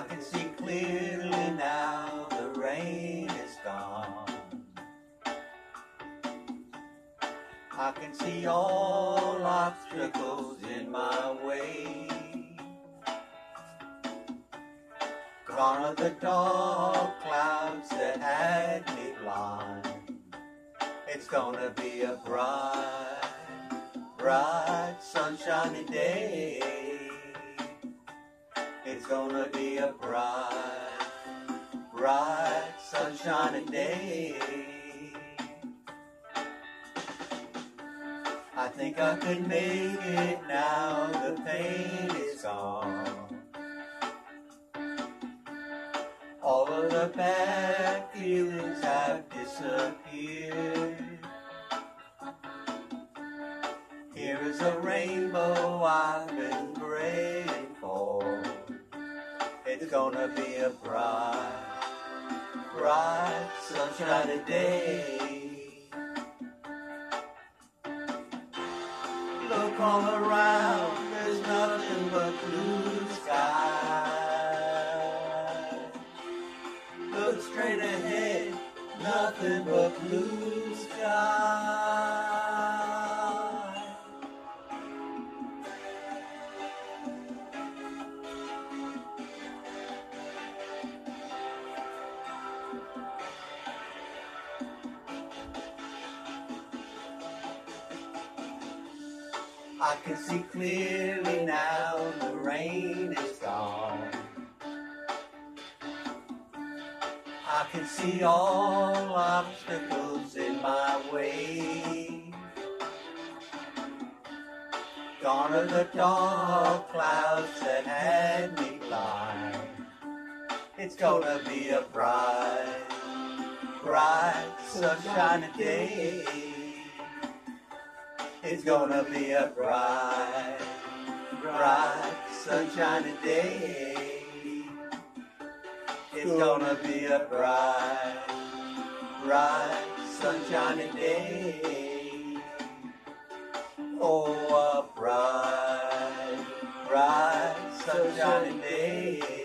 I can see clearly now the rain is gone. I can see all obstacles in my way. Gone are the dark clouds that had me blind. It's gonna be a bright, bright, sunshiny day. It's gonna be a bright, bright, sunshiny day. I think I could make it now, the pain is gone. All of the bad feelings have disappeared. Here is a rainbow I've been for. It's gonna be a bright, bright, sunshiny day. Look all around, there's nothing but blue sky. Look straight ahead, nothing but blue sky. I can see clearly now the rain is gone. I can see all obstacles in my way. Gone are the dark clouds that had me blind. It's gonna be a bright, bright, sunshiny day. It's gonna be a bright, bright, sunshiny day. It's gonna be a bright, bright, sunshiny day. Oh, a bright, bright, sunshiny day.